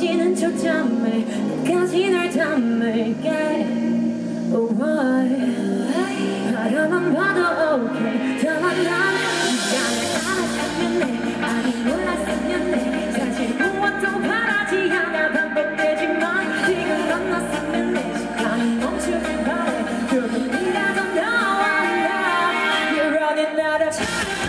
지는 초점을 끝까지 널 담을게. Oh, 바람만 봐도 okay. out of time.